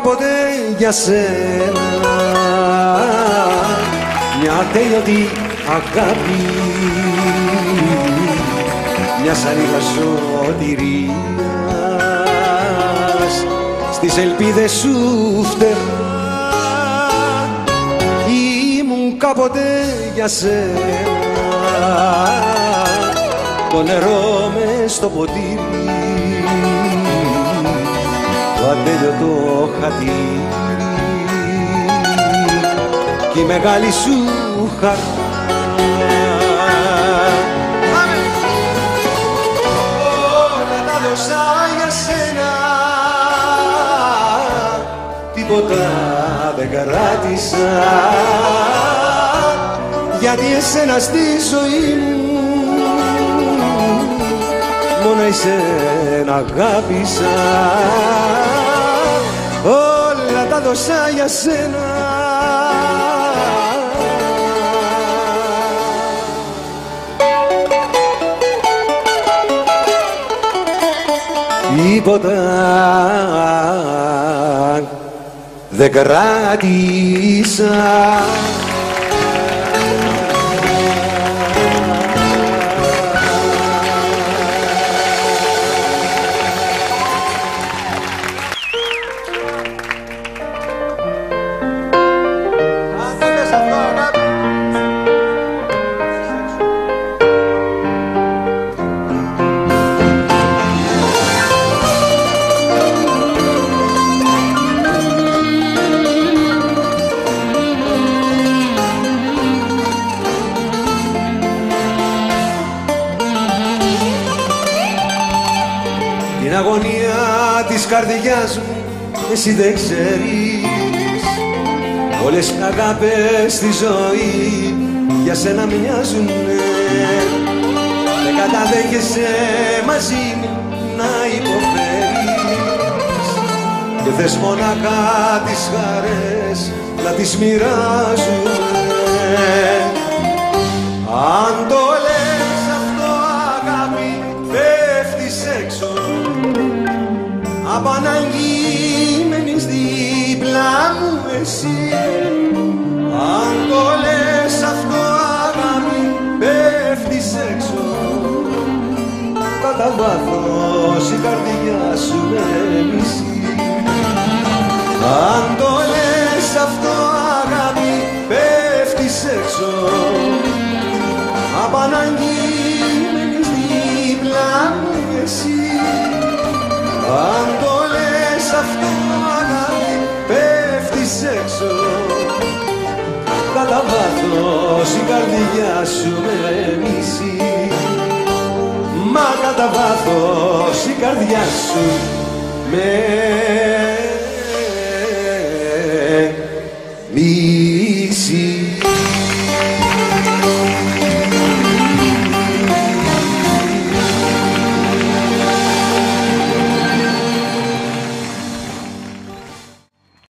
κάποτε για σένα. Μια τέλειωτη αγάπη μια σανίδα σωτηρίας. Στις ελπίδες σου φτερά ήμουν κάποτε για σένα. Το νερό μες στο ποτήρι ατέλειωτο χατήρι κι η μεγάλη σου χαρά τίποτα δεν κράτησα. Γιατί εσένα στη ζωή μου μόνο εσένα αγάπησα. Όλα τα δώσα για σένα. Τίποτα δεν κράτησα Την αγωνία της καρδιάς μου εσύ δεν ξέρεις. Όλες οι αγάπες στη ζωή για σένα μοιάζουνε. Δεν καταδέχεσαι μαζί μου να υποφέρεις. Και θες μονάχα τις χαρές να τις μοιράζουνε Απαναγείμενης δίπλα μου εσύ. Αν το λες αυτό αγάπη πέφτεις έξω. Κατά βάθος η καρδιά σου με μισεί. Αν το λες αυτό αγάπη πέφτεις έξω. Απαναγείμενης δίπλα μου εσύ. Αν πέφτεις έξω Κατά βάθος η καρδιά σου με μισεί Μα κατά βάθος η καρδιά σου με